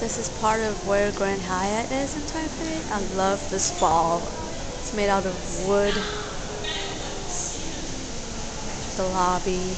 This is part of where Grand Hyatt is in Taipei. I love this ball. It's made out of wood. The lobby.